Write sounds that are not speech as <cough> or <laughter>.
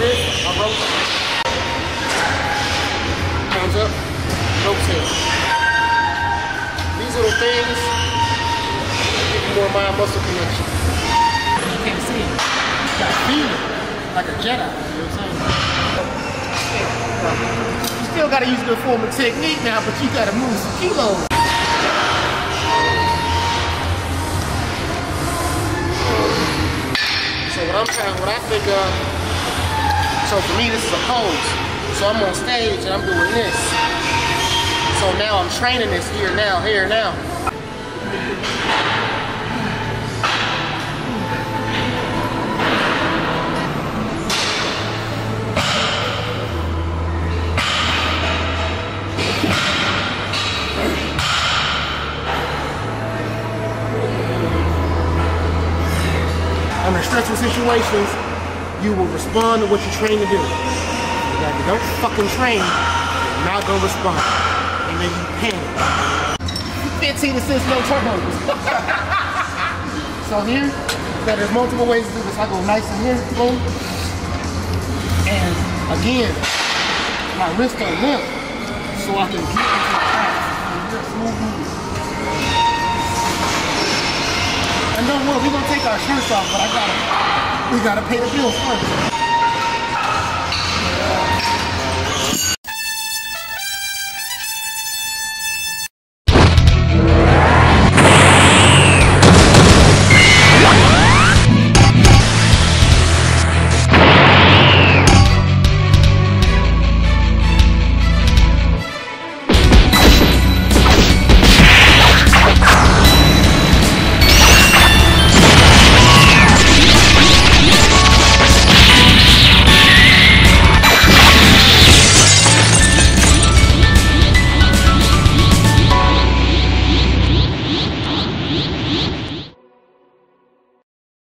wrist, my rope. Comes up, rope tail. These little things give you more mind-muscle connection. You can't see it. You gotta feel it, like a Jedi, you know what I'm saying? You still gotta use good form of technique now, but you gotta move some kilos. So what I'm trying, what I think of, so for me this is a pose. So I'm on stage and I'm doing this. So now I'm training this here now, here now. Under stressful situations, you will respond to what you're trained to do. If you don't fucking train, you're not gonna respond. And then you panic. 15 assists, no turnovers. <laughs> so here, there's multiple ways to do this. I go nice in here, boom. And again, my wrist are limp, so I can get into the. And don't worry, we're gonna take our shirts off, but I gotta, we gotta pay the bills first.